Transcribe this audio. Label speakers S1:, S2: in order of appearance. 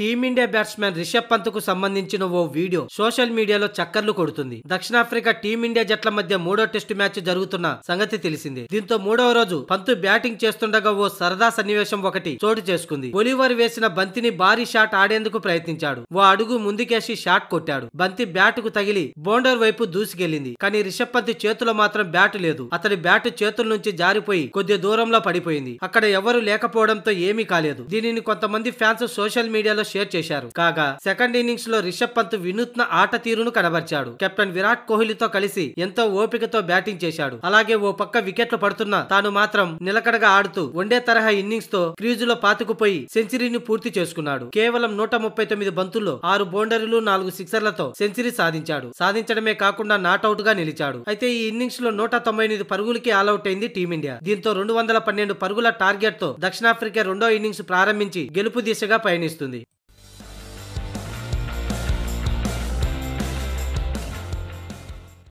S1: Team India batsmen Rishabh పంత్కు సంబంధించిన ఓ video social మీడియాలో చక్కర్లు కొడుతుంది. దక్షిణాఫ్రికా టీమిండియా జట్ల మధ్య మూడో టెస్టు మ్యాచ్ జరుగుతున్న సంగతి తెలిసింది. దీంతో మూడవ రోజు పంత్ బ్యాటింగ్ చేస్తుండగా ఓ సరదా సన్నివేశం ఒకటి చోటు చేసుకుంది. ఒలివర్ వేసిన బంతిని భారీ షాట్ ఆడేందుకు ప్రయత్నించాడు. ఓ అడుగు ముందుకేసి షాట్ కొట్టాడు. బంతి బ్యాట్కు తగిలి బౌండర్ వైపు దూసుకెళ్ళింది కానీ రిషబ్ పంత్ చేతిలో మాత్రం బ్యాట్ లేదు. అతడి బ్యాట్ చేతుల నుంచి జారిపోయి కొద్ది దూరంలో పడిపోయింది. అక్కడ ఎవరు లేకపోవడంతో ఏమీ కాలేదు. దీనిని కొంతమంది ఫ్యాన్స్ సోషల్ మీడియాలో షేర్ చేశారు. కాగా సెకండ్ ఇన్నింగ్స్లో రిషబ్ పంత్ వినూత్న ఆట తీరును కనబర్చాడు. కెప్టెన్ విరాట్ కోహ్లీతో కలిసి ఎంతో ఓపికతో బ్యాటింగ్ చేశాడు. అలాగే ఓ పక్క వికెట్లు పడుతున్నా తాను మాత్రం నిలకడగా ఆడుతూ వన్డే తరహా ఇన్నింగ్స్తో క్రీజులో పాతుకుపోయి సెంచరీని పూర్తి చేసుకున్నాడు. కేవలం నూట ముప్పై తొమ్మిది బంతుల్లో ఆరు బౌండరీలు నాలుగు సిక్సర్లతో సెంచరీ సాధించాడు. సాధించడమే కాకుండా నాట్అవుట్గా నిలిచాడు. అయితే ఈ ఇన్నింగ్స్లో నూట తొంభై ఎనిమిది పరుగులకి ఆల్అౌట్ అయింది టీమిండియా. దీంతో రెండు వందల పన్నెండు పరుగుల టార్గెట్తో దక్షిణాఫ్రికా రెండో ఇన్నింగ్స్ ప్రారంభించి గెలుపు దిశగా పయనిస్తుంది.